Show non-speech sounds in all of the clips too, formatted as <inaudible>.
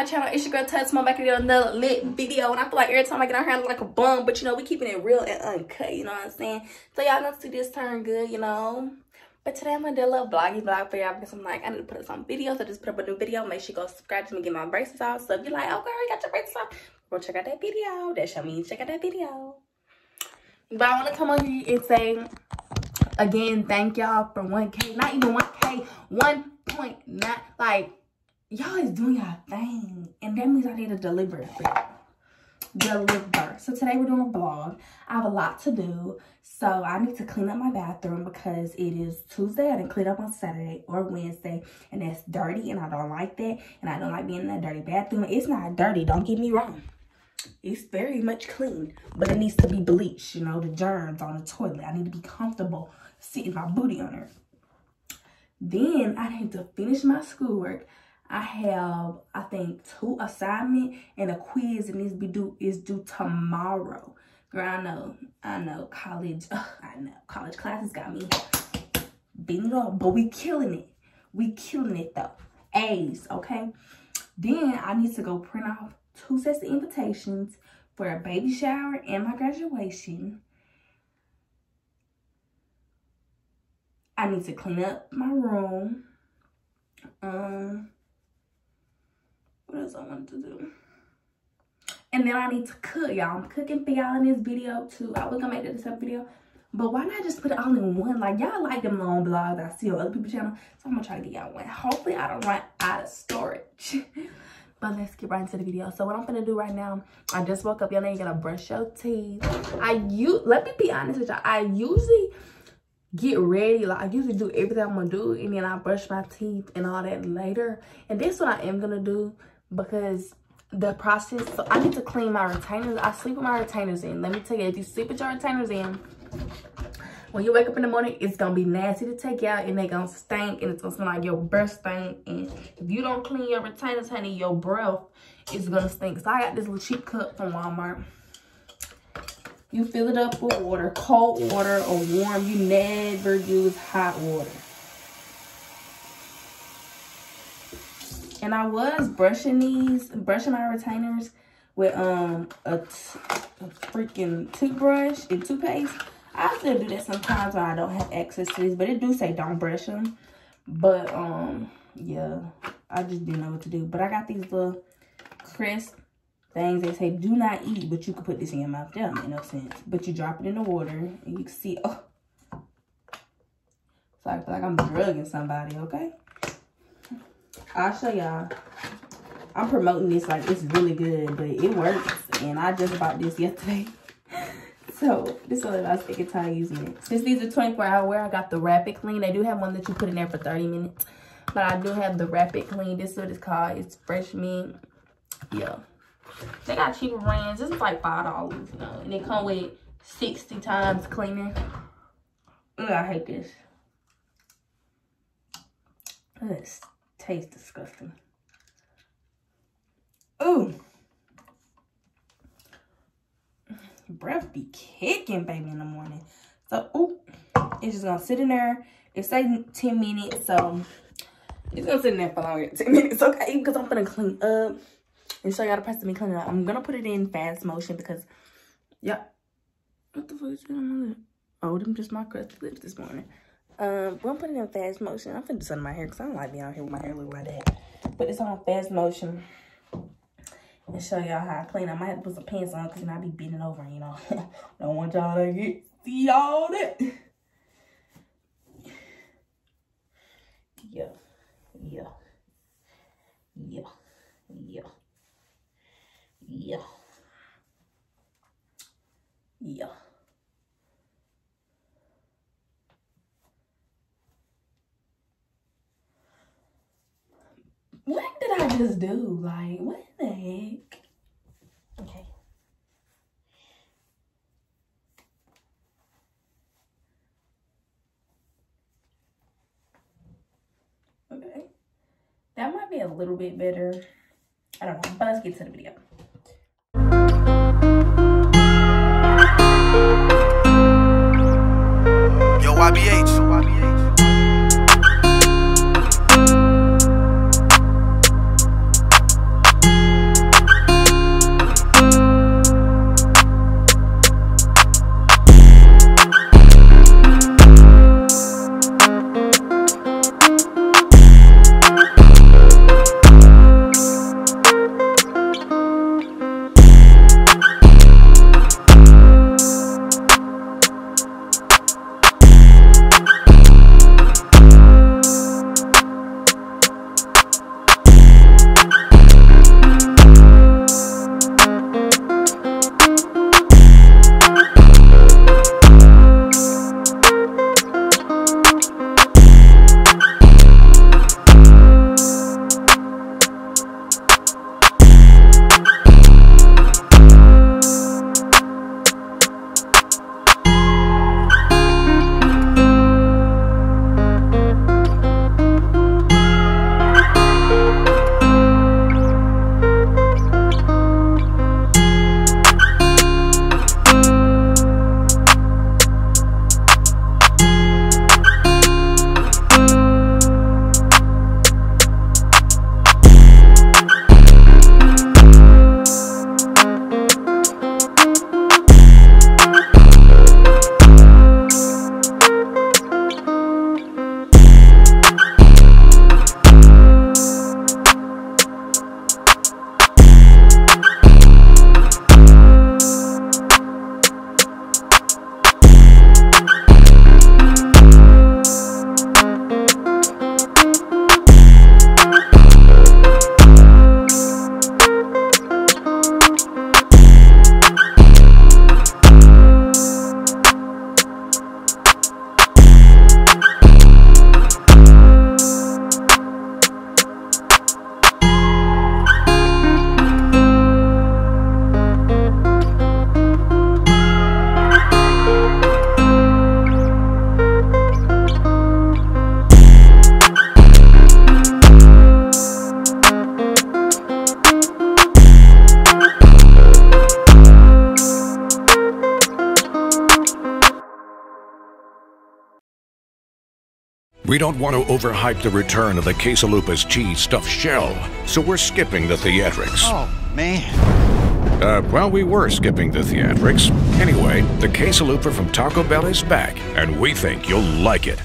my channel. It's your girl Tuts. I'm back with another lit video. And I feel like every time I get on here, I look like a bum. But you know, we keeping it real and uncut. You know what I'm saying? So y'all gonna see this turn good, you know. But today I'm gonna do a little vloggy vlog for y'all because I'm like, I need to put up some videos. So just put up a new video. Make sure you go subscribe to me, get my braces off. So if you're like, oh girl, you got your braces off, go check out that video. That show me check out that video. But I wanna come on here and say again, thank y'all for 1K. Not even 1K, 1.9. Like y'all is doing y'all thing. And that means I need to deliver Deliver. So today we're doing a vlog. I have a lot to do. So I need to clean up my bathroom because it is Tuesday. I didn't clean up on Saturday or Wednesday. And that's dirty and I don't like that. And I don't like being in that dirty bathroom. It's not dirty, don't get me wrong. It's very much clean. But it needs to be bleached, you know, the germs on the toilet. I need to be comfortable sitting my booty on her. Then I need to finish my schoolwork. I have, I think, two assignment and a quiz, and this be due is due tomorrow. Girl, I know, I know, college, ugh, I know, college classes got me beating it up, but we killing it. We killing it though. A's, okay? Then I need to go print off two sets of invitations for a baby shower and my graduation. I need to clean up my room. Um, what else I wanted to do? And then I need to cook, y'all. I'm cooking for y'all in this video too. I was gonna make this up video. But why not just put it all in one? Like, y'all like them long blogs I see on other people's channel. So I'm gonna try to get y'all one. Hopefully I don't run out of storage. <laughs> but let's get right into the video. So what I'm gonna do right now, I just woke up. Y'all you gotta brush your teeth. I use, let me be honest with y'all. I usually get ready. Like I usually do everything I'm gonna do and then I brush my teeth and all that later. And this what I am gonna do because the process so i need to clean my retainers. I sleep with my retainers in. Let me tell you if you sleep with your retainers in when you wake up in the morning it's gonna be nasty to take out and they gonna stink and it's gonna smell like your breath stink. And if you don't clean your retainers honey your breath is gonna stink. So i got this little cheap cup from walmart. You fill it up with water cold water or warm. You never use hot water And I was brushing these, brushing my retainers with um a, a freaking toothbrush and toothpaste. I still do that sometimes when I don't have access to these, but it do say don't brush them. But um, yeah, I just didn't know what to do. But I got these little crisp things. They say do not eat, but you can put this in your mouth. That make no sense. But you drop it in the water and you can see. Oh, so I feel like I'm drugging somebody. Okay. I'll show y'all. I'm promoting this like it's really good, but it works. And I just bought this yesterday. <laughs> so this is what I was thinking time using it. Since these are 24 hour wear, I got the Rapid Clean. They do have one that you put in there for 30 minutes. But I do have the Rapid Clean. This is what it's called. It's fresh mint. Yeah. They got cheaper brands. This is like $5, you know. And they come with 60 times cleaning. Ugh, I hate this. This tastes disgusting. Ooh. Breath be kicking, baby, in the morning. So, ooh, it's just gonna sit in there. It's like 10 minutes, so it's gonna sit in there for longer 10 <laughs> minutes, okay? Because I'm gonna clean up and show y'all the process of me cleaning up. I'm gonna put it in fast motion because, yeah. What the fuck is going on? Oh, them just my crusty lips this morning. Um, but I'm putting in fast motion. I'm finna do something in my hair because I don't like being out here with my hair look like that. But it's on fast motion. And show y'all how I clean. I might have to put some pants on because I be bending over, you know. <laughs> don't want y'all to get see all that. Yeah. Yeah. Yeah. Yeah. Yeah. Yeah. What did I just do? Like, what the heck? Okay. Okay. That might be a little bit better. I don't know, but let's get to the video. Yo, YBH. We don't want to overhype the return of the Quesalupa's cheese stuffed shell, so we're skipping the theatrics. Oh, man. Uh, well, we were skipping the theatrics. Anyway, the Quesalupa from Taco Bell is back, and we think you'll like it.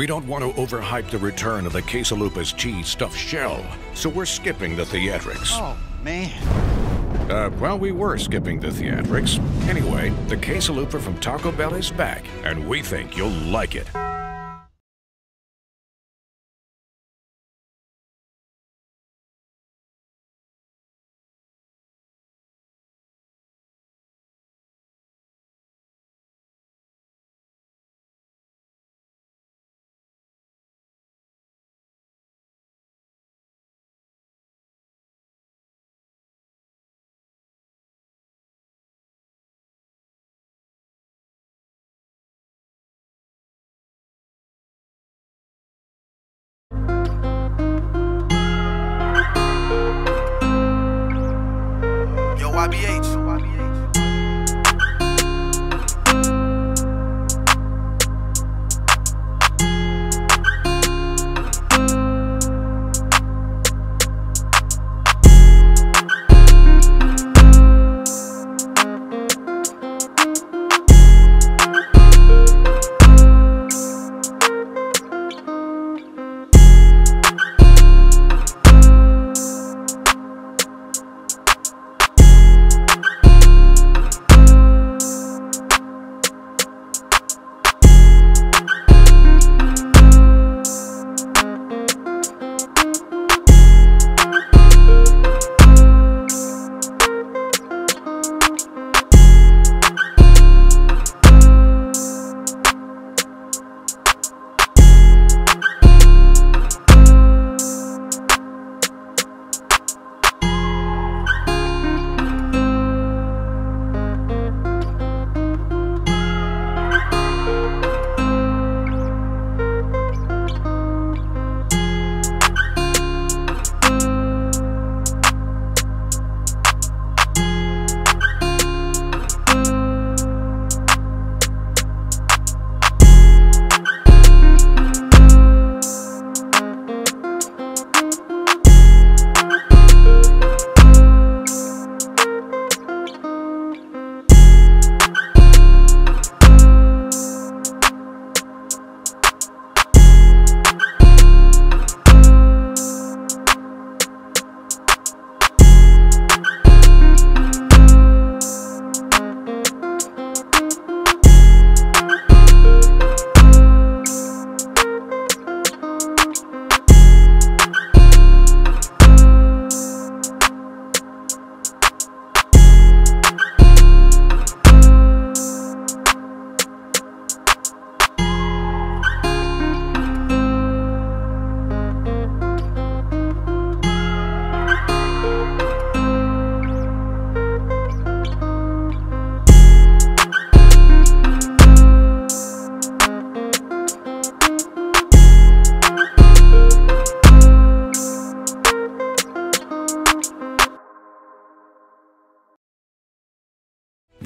We don't want to overhype the return of the Quesalupa's cheese stuffed shell, so we're skipping the theatrics. Oh, man. Uh, well, we were skipping the theatrics. Anyway, the Quesalupa from Taco Bell is back, and we think you'll like it.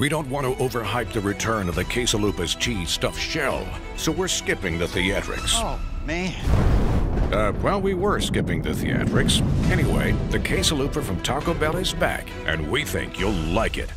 We don't want to overhype the return of the Quesalupa's cheese stuffed shell, so we're skipping the theatrics. Oh, man. Uh, well, we were skipping the theatrics. Anyway, the Quesalupa from Taco Bell is back, and we think you'll like it.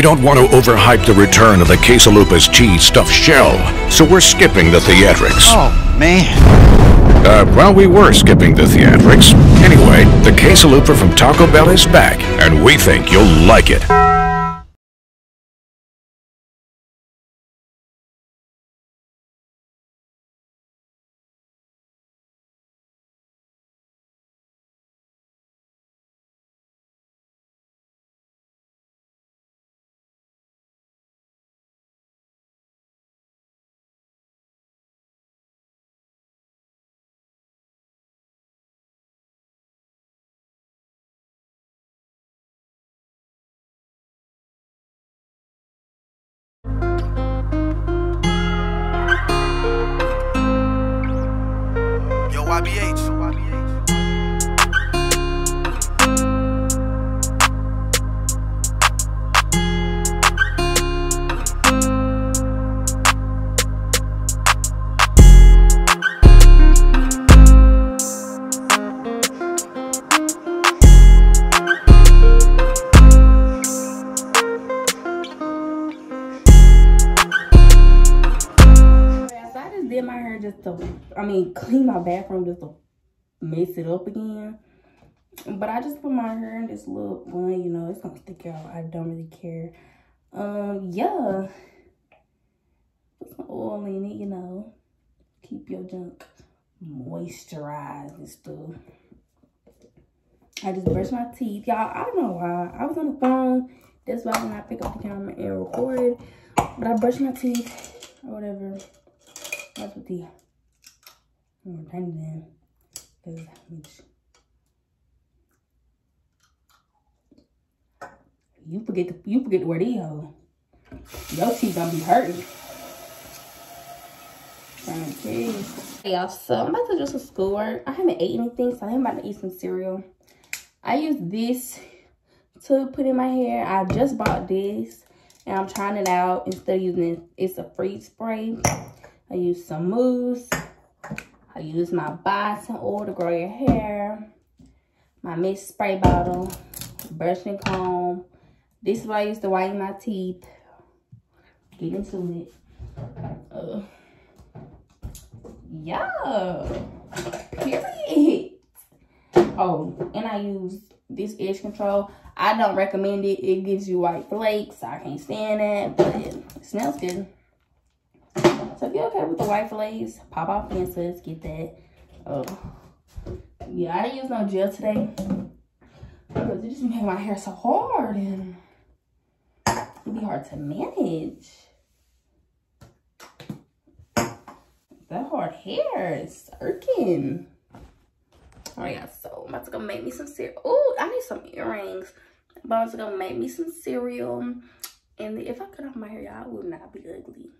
We don't want to overhype the return of the Quesalupa's cheese stuffed shell, so we're skipping the theatrics. Oh, man. Uh, well, we were skipping the theatrics. Anyway, the Quesalupa from Taco Bell is back, and we think you'll like it. Yo, Clean my bathroom just to mess it up again. But I just put my hair in this little one, you know, it's gonna stick out. I don't really care. Um, yeah. Put some oil in it, you know. keep your junk moisturized and stuff. I just brushed my teeth. Y'all, I don't know why. I was on the phone. That's why when I pick up the camera and record. But I brushed my teeth or whatever. That's what the I'm gonna turn it in. You forget to you forget to wear these hoes. Your teeth gonna be hurting. Okay. Y'all, so I'm about to do some schoolwork. I haven't ate anything, so I'm about to eat some cereal. I use this to put in my hair. I just bought this and I'm trying it out instead of using it. It's a free spray. I use some mousse. I use my biotin oil to grow your hair. My mist spray bottle. Brush and comb. This is what I use to whiten my teeth. Get into it. Uh, yeah. Period. Oh, and I use this edge control. I don't recommend it. It gives you white flakes. I can't stand that, but it smells good. So if you're okay with the white flakes, pop off fences, get that. Oh, yeah, I didn't use no gel today because it just made my hair so hard and it'd be hard to manage. That hard hair is irking. Oh yeah, so I'm about to go make me some cereal. Oh, I need some earrings. I'm about to go make me some cereal. And if I cut off my hair, y'all, would not be ugly.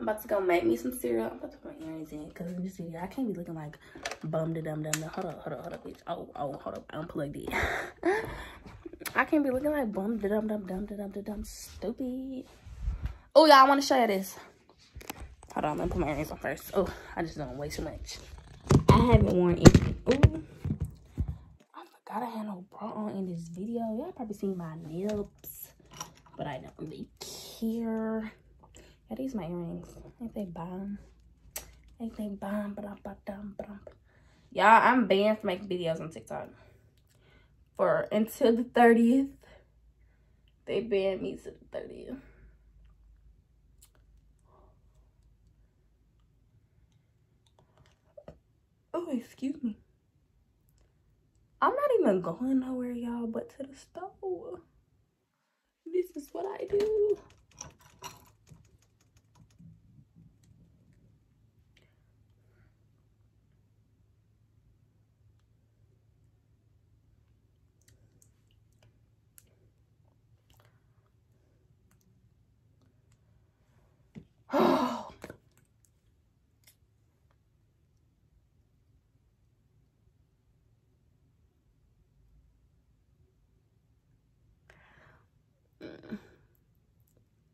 I'm about to go make me some cereal. I'm about to put my earrings in because in this video, I can't be looking like bum de dum dum. Hold up, hold up, hold up, bitch. Oh, oh, hold up. I unplugged it. <laughs> I can't be looking like bum de dum dum dum dum de dum. Stupid. Oh, y'all, I want to show you this. Hold on, let me put my earrings on first. Oh, I just don't waste too much. I haven't worn any. Ooh. Oh I forgot I had no bra on in this video. Y'all probably seen my nips, but I don't really care. Yeah, these my earrings. Ain't they bomb? Ain't they bomb? Y'all, I'm banned from making videos on TikTok. For until the 30th. They banned me to the 30th. Oh, excuse me. I'm not even going nowhere, y'all, but to the store. This is what I do.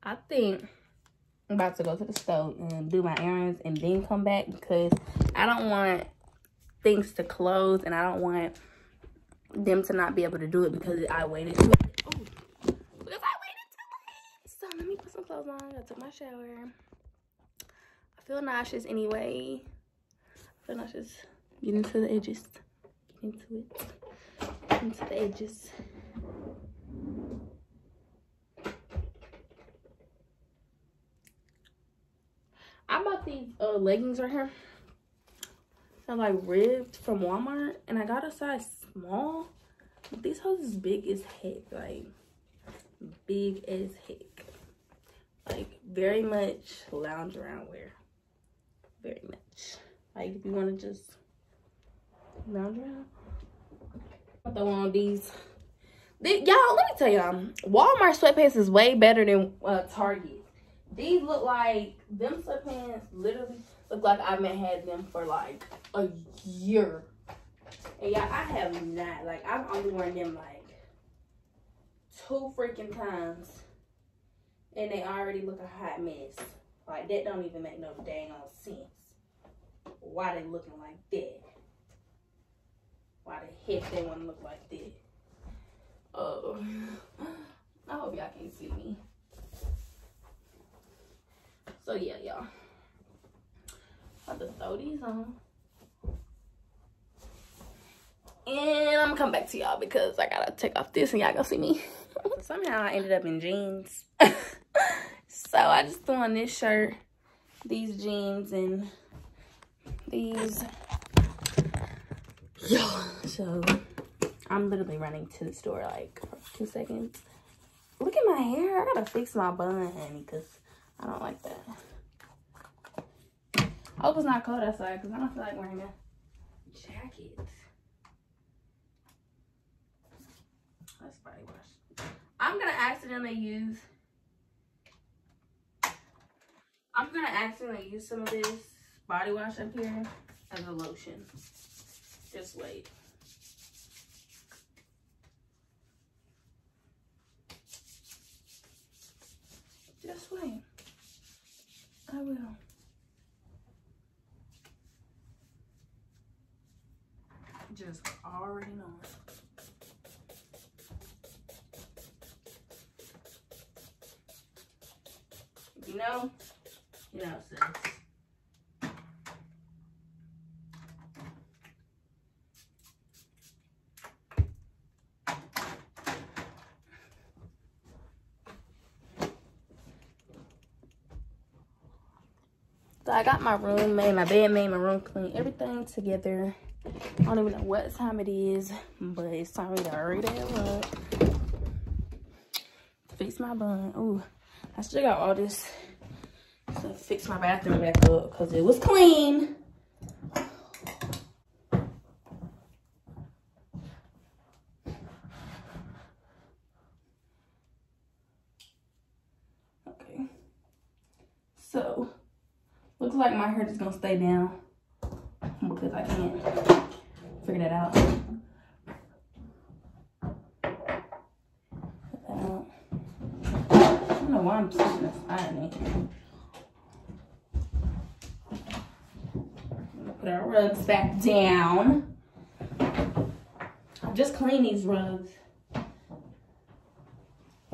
I think I'm about to go to the store and do my errands and then come back because I don't want things to close and I don't want them to not be able to do it because I waited too oh, because I waited too late. So let me put some clothes on. I took my shower. I feel nauseous anyway. I feel nauseous. Get into the edges. Get into it. Get into the edges. These uh, leggings right here. They're like ribbed from Walmart. And I got a size small. But these hoes is big as heck. Like, big as heck. Like, very much lounge around wear. Very much. Like, if you want to just lounge around. Throw on these. Y'all, let me tell y'all. Walmart sweatpants is way better than uh, Target. These look like, them sweatpants literally look like I haven't had them for like a year. And y'all, I have not. Like, I've only worn them like two freaking times. And they already look a hot mess. Like, that don't even make no dang on sense. Why they looking like that? Why the heck they want to look like that? Oh, <laughs> I hope y'all can see me. So yeah, y'all. About to throw these on. And I'm gonna come back to y'all because I gotta take off this and y'all gonna see me. <laughs> Somehow I ended up in jeans. <laughs> so I just threw on this shirt these jeans and these. Yo, so I'm literally running to the store like for two seconds. Look at my hair. I gotta fix my bun, because I don't like that. I hope it's not cold outside because I don't feel like wearing a jacket. Let's body wash. I'm gonna accidentally use I'm gonna accidentally use some of this body wash up here as a lotion. Just wait. Just wait. I will. Just already know You know, you know, sis. I got my room made, my bed made, my room clean, everything together. I don't even know what time it is, but it's time to hurry up. Fix my bun. Ooh, I still got all this to fix my bathroom back up because it was clean. Okay. So, looks like my hair is gonna stay down because I can't figure that out. I don't know why I'm sitting this iron Put our rugs back down. Just cleaned these rugs.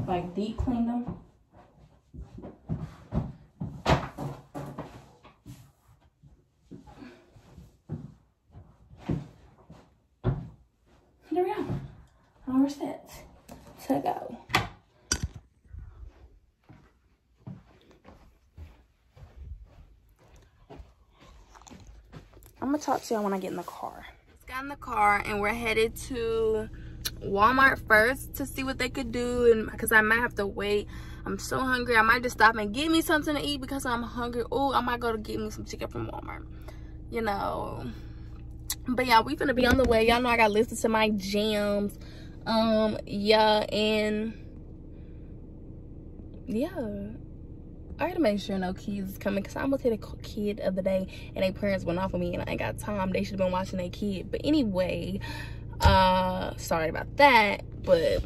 Like deep clean them. There we go. All set to go. I'm gonna talk to y'all when I get in the car. Just got in the car and we're headed to Walmart first to see what they could do and because I might have to wait. I'm so hungry. I might just stop and get me something to eat because I'm hungry. Oh, I might go to get me some chicken from Walmart. You know. But yeah, we're gonna be on the way. Y'all know I gotta listen to my jams. Um, yeah, and yeah. I gotta make sure no kids is coming because I almost hit a kid the other day and their parents went off of me and I ain't got time. They should have been watching their kid. But anyway, uh, sorry about that. But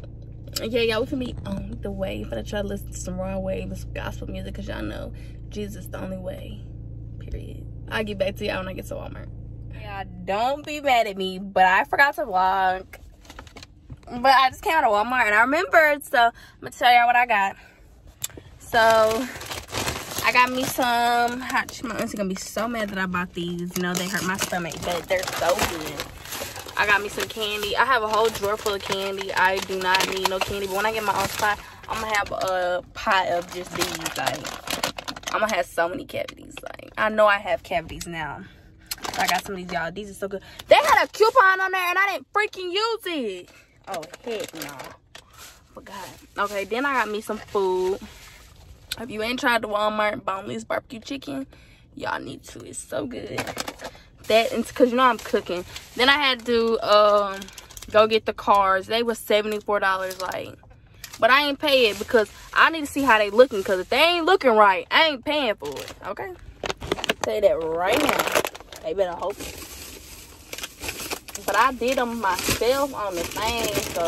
yeah, y'all, we can be on the way. But I try to listen to some raw wave and some gospel music because y'all know Jesus is the only way. Period. I'll get back to y'all when I get to Walmart. Yeah, don't be mad at me, but I forgot to vlog. But I just came out of Walmart and I remembered, so I'm gonna tell y'all what I got. So I got me some hot my aunt's gonna be so mad that I bought these. You know, they hurt my stomach, but they're so good. I got me some candy. I have a whole drawer full of candy. I do not need no candy, but when I get my own spot, I'm gonna have a pot of just these. Like, I'm gonna have so many cavities. Like, I know I have cavities now. I got some of these, y'all. These are so good. They had a coupon on there, and I didn't freaking use it. Oh, heck no. Forgot. Okay, then I got me some food. If you ain't tried the Walmart boneless barbecue chicken, y'all need to. It's so good. That because you know I'm cooking. Then I had to um go get the cars. They was $74 like but I ain't pay it because I need to see how they looking because if they ain't looking right, I ain't paying for it. Okay? Say that right now. They better hope. But I did them myself on the thing, so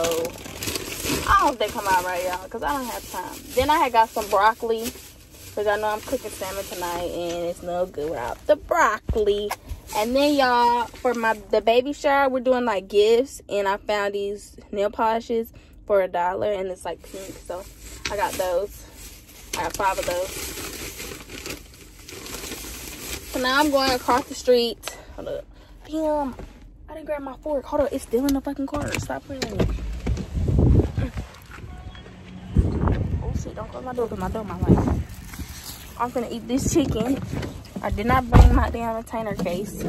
I don't hope they come out right, y'all, because I don't have time. Then I had got some broccoli, because I know I'm cooking salmon tonight, and it's no good without the broccoli. And then, y'all, for my the baby shower, we're doing, like, gifts, and I found these nail polishes for a dollar, and it's, like, pink, so I got those. I got five of those. So now I'm going across the street. Hold up. Damn. I didn't grab my fork. Hold on, It's still in the fucking car. Stop playing. With. <clears throat> Oh shit, don't close my door because my door my life. I'm gonna eat this chicken I did not bring my damn retainer case.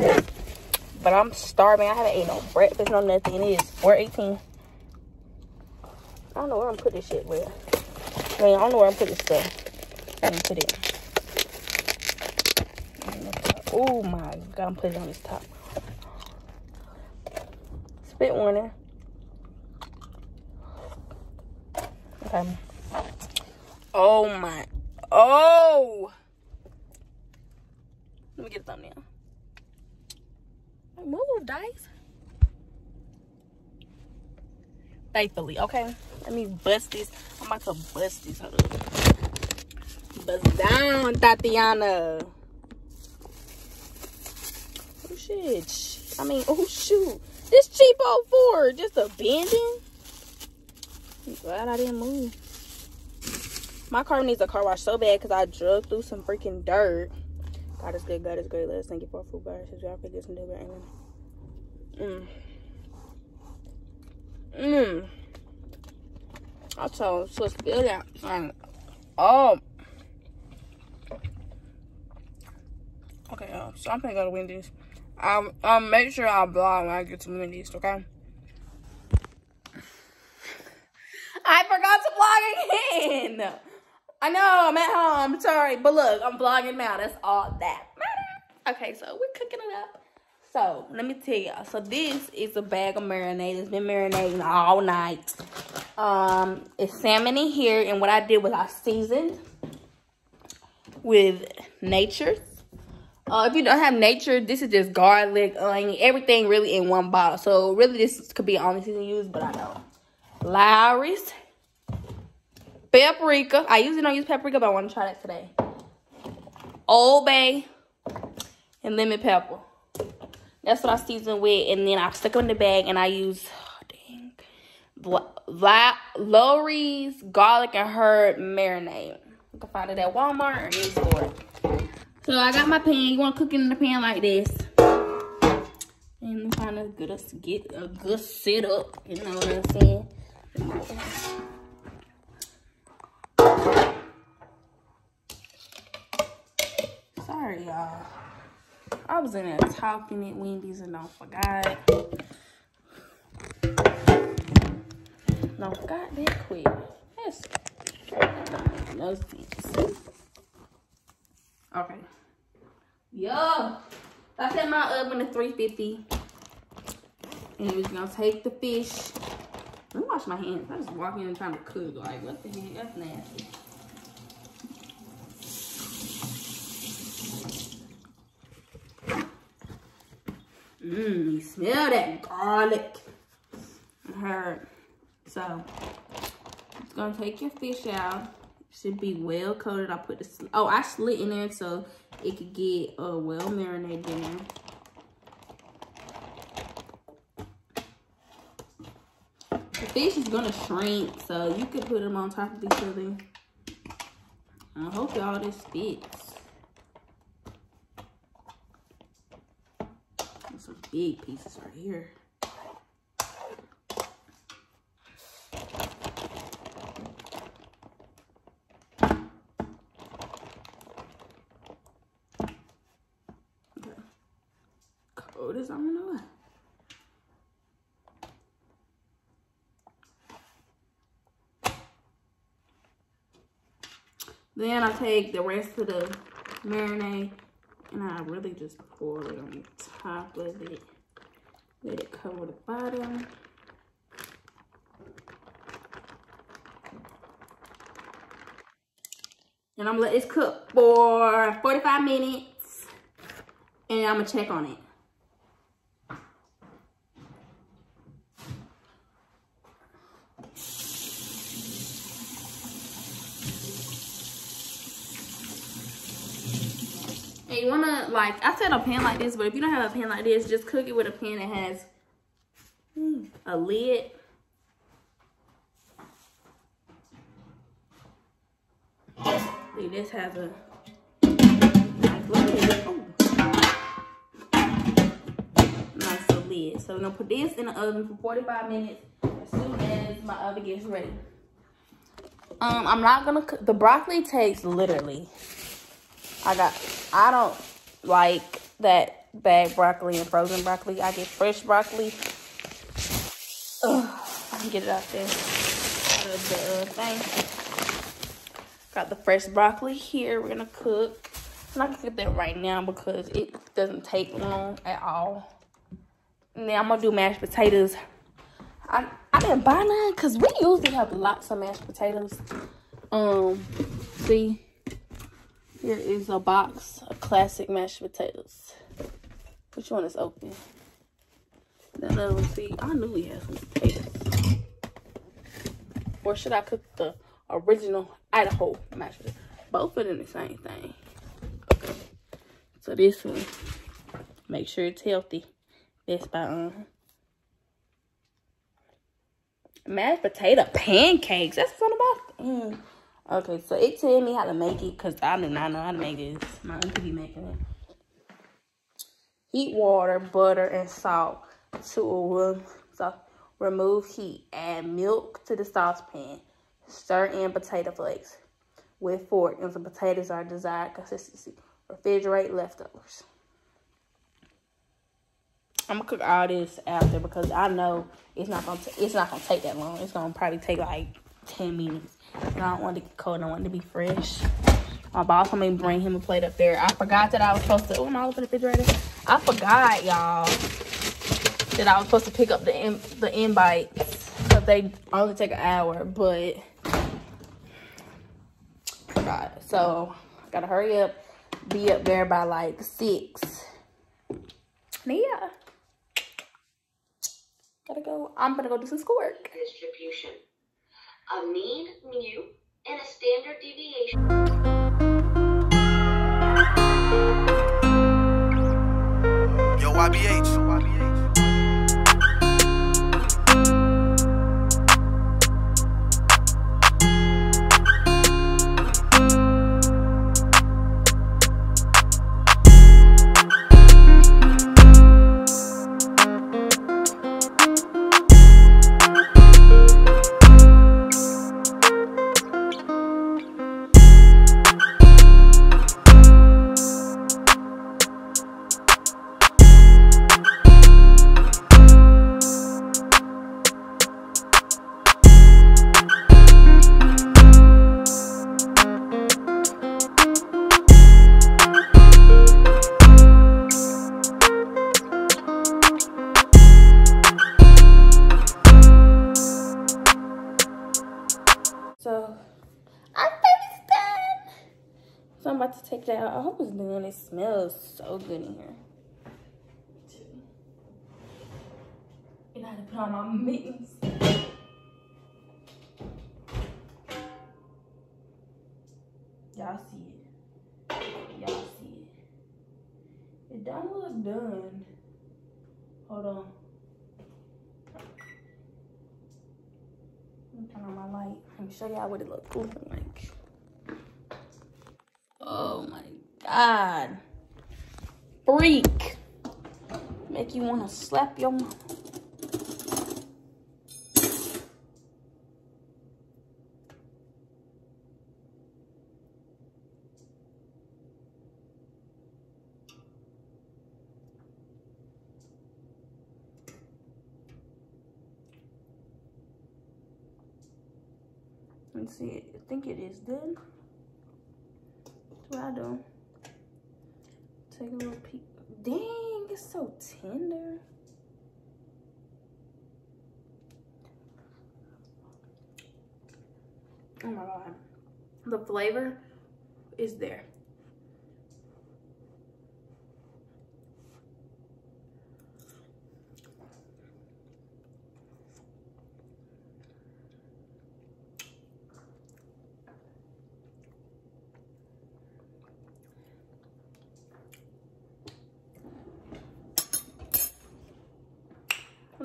But I'm starving. I haven't ate no breakfast, no nothing. It is 418. I don't know where I'm putting this shit with. I mean, I don't know where I'm putting this stuff. I didn't put it. Oh my god, I'm putting it on this top. Warning. Okay. Oh my. Oh! Let me get a thumbnail. Move, dice. Faithfully, okay? Let me bust this. I'm about to bust this. Hold up. Bust down, Thotiana. Oh, shit. I mean, oh, shoot. This cheapo Ford just abandoned. I'm glad I didn't move. My car needs a car wash so bad because I drug through some freaking dirt. God is good. God is great. Let us thank you for food, God. Since we all forget some do Amen. Mmm. Mmm. I told so spill that. Oh. Okay, uh, so I'm gonna go to Wendy's. Um, um, make sure I blog when I get to Wendy's, okay? I forgot to vlog again. I know, I'm at home. I'm sorry. But look, I'm vlogging now. That's all that matters. Okay, so we're cooking it up. So, let me tell y'all. So, this is a bag of marinade. It's been marinating all night. Um, It's salmon in here. And what I did was I seasoned with Nature's. Uh, if you don't have Nature, this is just garlic, onion, everything really in one bottle. So, really, this could be the only season used, but I know. Lawry's paprika. I usually don't use paprika, but I want to try that today. Old Bay and lemon pepper. That's what I season with, and then I stick them in the bag, and I use oh, dang, Lawry's garlic and herb marinade. You can find it at Walmart or any store. So I got my pan. You want to cook it in the pan like this, and kind of get get a good sit up. You know what I'm saying? Sorry, y'all. I was in there talking at Wendy's and I forgot. No, forgot that quick. Yes. Okay. Yo. I set my oven to 350. And we're gonna take the fish. Let me wash my hands. I just walk in and trying to cook. Like, what the heck? That's nasty. Mmm, you smell that garlic. I heard. So, it's gonna take your fish out. Should be well coated. I put this. Oh, I slit in there so it could get uh, well marinated in there. The fish is gonna shrink, so you could put them on top of each other. I hope y'all this fits. Some big pieces right here. Okay. Cold as I'm gonna Then I take the rest of the marinade and I really just pour it on top of it. Let it cover the bottom. And I'm gonna let this cook for 45 minutes. And I'm gonna check on it. And you wanna like, I said a pan like this, but if you don't have a pan like this, just cook it with a pan that has a lid. See, this has a nice lid. So we're gonna put this in the oven for 45 minutes as soon as my oven gets ready. Um, I'm not gonna cook, the broccoli takes literally I got, I don't, like that bag broccoli and frozen broccoli. I get fresh broccoli. Ugh, I can get it out there. Out of the thing. Got the fresh broccoli here. We're gonna cook. I'm not gonna cook that right now because it doesn't take long at all. Then I'm gonna do mashed potatoes. I I didn't buy none because we usually have lots of mashed potatoes. Um, see, here is a box of classic mashed potatoes. Which one is open? That one, see, I knew we had some potatoes. Or should I cook the original Idaho mashed potatoes? Both of them the same thing. Okay. So this one, make sure it's healthy. That's by um mashed potato pancakes. That's what about. Mm. Okay, so it tell me how to make it because I do not know how to make this. My auntie be making it. Heat water, butter, and salt to a room. so remove heat. Add milk to the saucepan. Stir in potato flakes with fork until potatoes are desired consistency. Refrigerate leftovers. I'm gonna cook all this after because I know it's not gonna it's not gonna take that long. It's gonna probably take like ten minutes. And I don't want to get cold. I want to be fresh. My boss told me bring him a plate up there. I forgot that I was supposed to. Oh, am my open the refrigerator. I forgot, y'all, that I was supposed to pick up the the invites because they only take an hour, but forgot. So I gotta hurry up, be up there by like six. Yeah. Gotta go. I'm gonna go do some schoolwork. Distribution. A mean mu and a standard deviation. YBH. YBH. So I think done. So I'm about to take that out. I hope it's done. It smells so good in here. And I had to put on my mittens. Y'all see it. Y'all see it. It don't look done. Hold on. Let me turn on my light. Let me show y'all what it looks looking like. Oh my god. Freak. Make you wanna slap your mama. See. I think it is done. That's what I do. Take a little peek. Dang, it's so tender. Oh my god. The flavor is there.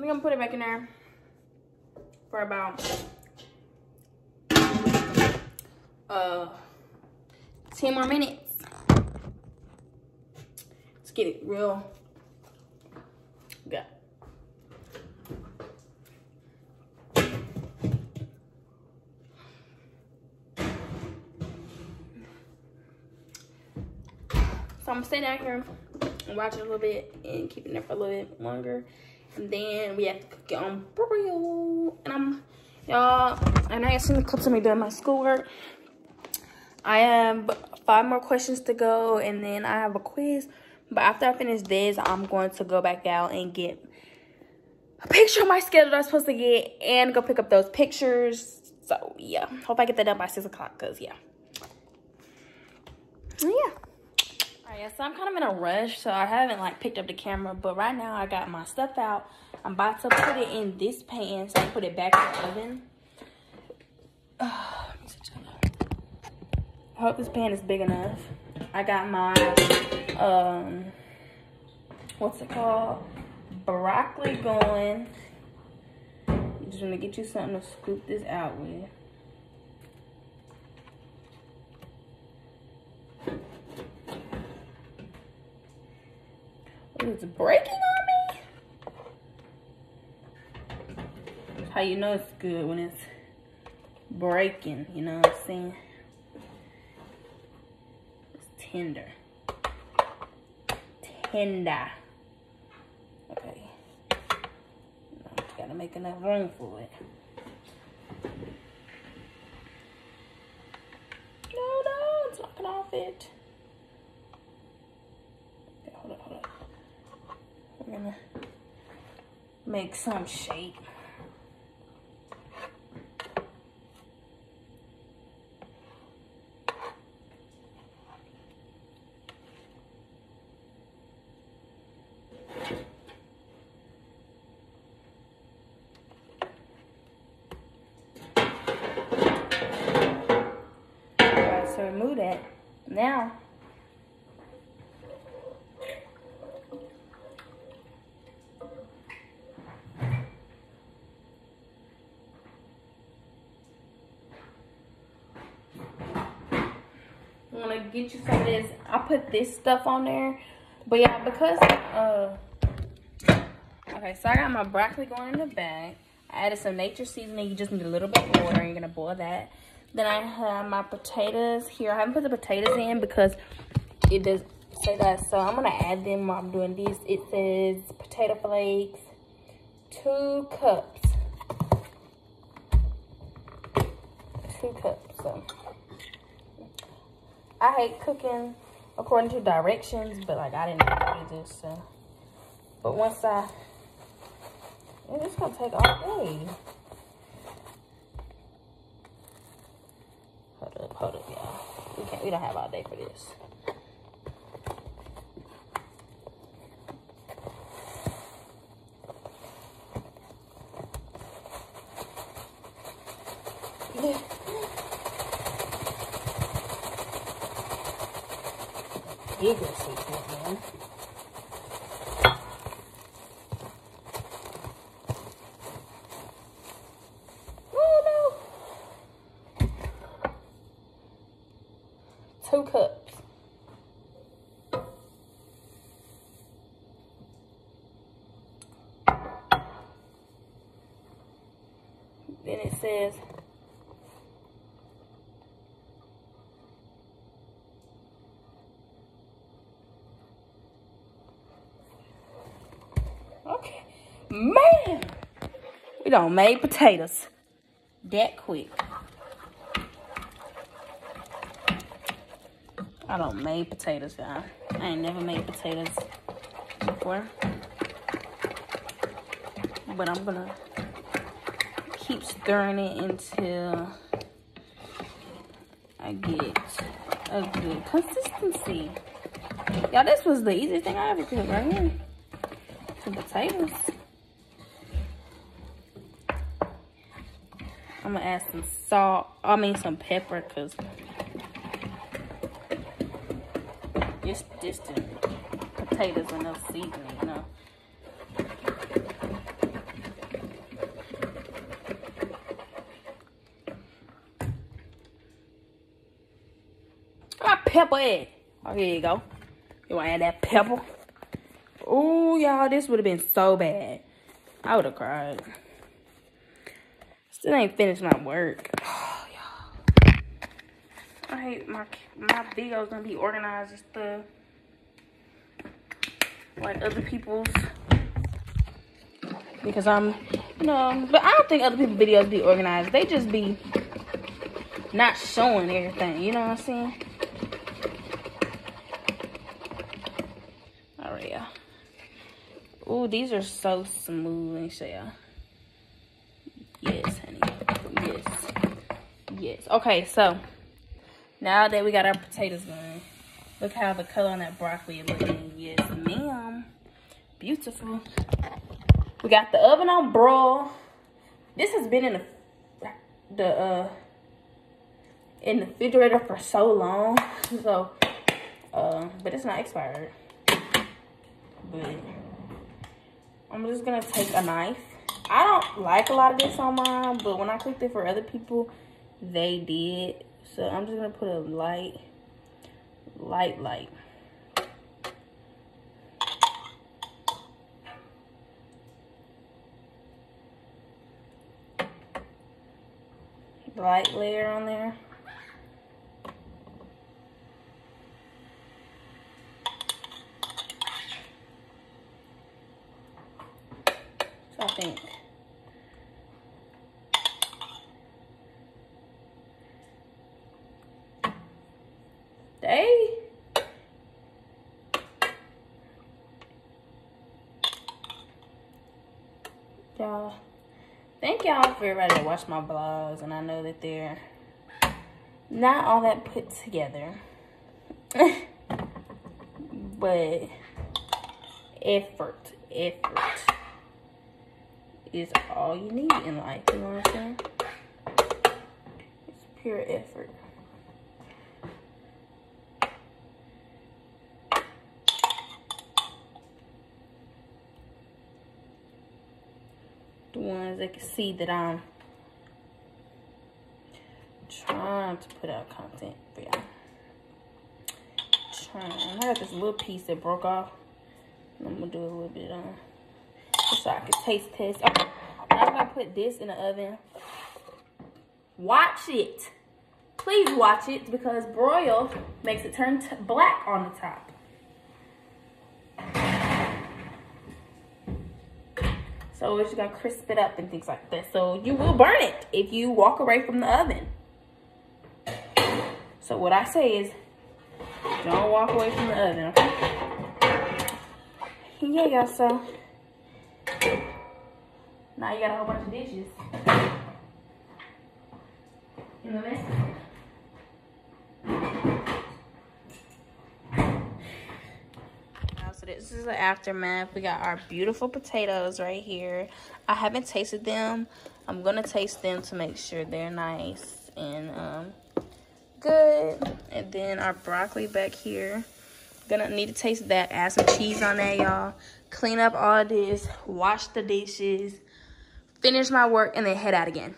Think I'm gonna put it back in there for about uh 10 more minutes. Let's get it real good. So I'm gonna stay down here and watch it a little bit and keep it there for a little bit longer. Then we have to cook it on broil. And I'm, y'all, I have seen the clips of me doing my schoolwork. I have five more questions to go and then I have a quiz. But after I finish this, I'm going to go back out and get a picture of my schedule that I'm supposed to get and go pick up those pictures. So, yeah. Hope I get that done by 6 o'clock because, yeah. Yeah. Yeah, so I'm kind of in a rush, so I haven't, like, picked up the camera. But right now, I got my stuff out. I'm about to put it in this pan, so I put it back in the oven. <sighs> I hope this pan is big enough. I got my, um, what's it called? Broccoli going. Just want to get you something to scoop this out with. It's breaking on me. How you know it's good when it's breaking, you know what I'm saying? It's tender. Tender. Okay. Gotta make enough room for it. No, no, it's knocking off it. Okay, hold up, hold up. We're gonna make some shape. Alright, so remove that. Now, I'm gonna get you some of this. I put this stuff on there, but yeah, because uh, okay, so I got my broccoli going in the bag. I added some nature seasoning. You just need a little bit of water. You're gonna boil that. Then I have my potatoes here. I haven't put the potatoes in because it does say that. So I'm gonna add them while I'm doing these. It says potato flakes, two cups, two cups. So. I hate cooking according to directions, but like I didn't know do this, so. But once I, it's gonna take all day. Hold up, hold up, y'all. We can't, we don't have all day for this. bigger secret, man. Oh no! Two cups. Then it says Okay. Man! We done made potatoes. That quick. I don't made potatoes, y'all. I ain't never made potatoes before. But I'm gonna keep stirring it until I get a good consistency. Y'all, this was the easiest thing I ever cooked right here potatoes. I'm gonna add some salt, I mean some pepper, cause it's just potatoes and no seasoning, you know. Pepper it. Oh, here you go. You wanna add that pepper? Oh, y'all, this would have been so bad. I would have cried. Still ain't finished my work. Oh, <sighs> y'all. I hate my my videos gonna be organized and stuff. like other people's because I'm, you know, but I don't think other people's videos be organized. They just be not showing everything. You know what I'm saying? All right, yeah. These are so smooth and shit. Yes, honey. Yes. Yes. Okay, so now that we got our potatoes going, look how the color on that broccoli is looking. Yes, ma'am. Beautiful. We got the oven on broil. This has been in the the uh in the refrigerator for so long. <laughs> So uh but it's not expired. But I'm just gonna take a knife. I don't like a lot of this on mine, but when I cooked it for other people, they did. So I'm just gonna put a light, light, light. light layer on there. So I think they y'all Thank y'all for everybody that watch my vlogs, and I know that they're not all that put together. <laughs> but effort, effort is all you need in life, you know what I'm saying? It's pure effort. The ones that can see that I'm trying to put out content for y'all. Trying. I got this little piece that broke off. I'm gonna do a little bit on so I can taste test. Okay. I'm gonna put this in the oven. Watch it. Please watch it because broil makes it turn black on the top. So it's gonna crisp it up and things like that. So you will burn it if you walk away from the oven. So what I say is, don't walk away from the oven, okay? Yeah, y'all, so now you got a whole bunch of dishes. You know what I mean? so this is the aftermath. We got our beautiful potatoes right here. I haven't tasted them. I'm gonna taste them to make sure they're nice and um, good. And then our broccoli back here. Gonna need to taste that. Add some cheese on that y'all. Clean up all this. Wash the dishes. Finish my work and then head out again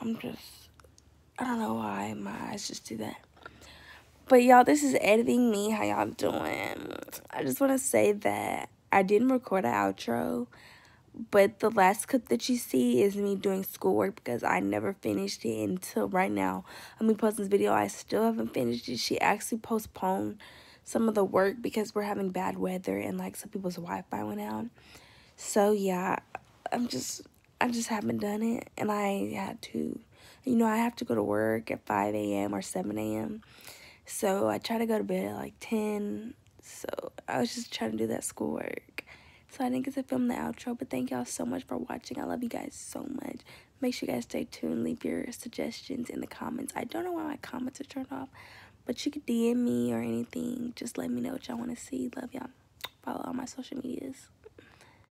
YBH. just I don't know why my eyes just do that. But y'all, this is editing me. How y'all doing? I just want to say that I didn't record an outro. But the last clip that you see is me doing schoolwork because I never finished it until right now. I'm mean, posting this video. I still haven't finished it. She actually postponed some of the work because we're having bad weather and like some people's Wi-Fi went out. So yeah, I'm just I just haven't done it and I had to you know, I have to go to work at 5 a.m. or 7 a.m. So I try to go to bed at like 10, So I was just trying to do that schoolwork. So I didn't get to film the outro, but thank y'all so much for watching. I love you guys so much. Make sure you guys stay tuned. Leave your suggestions in the comments. I don't know why my comments are turned off, but you could DM me or anything. Just let me know what y'all want to see. Love y'all. Follow all my social medias.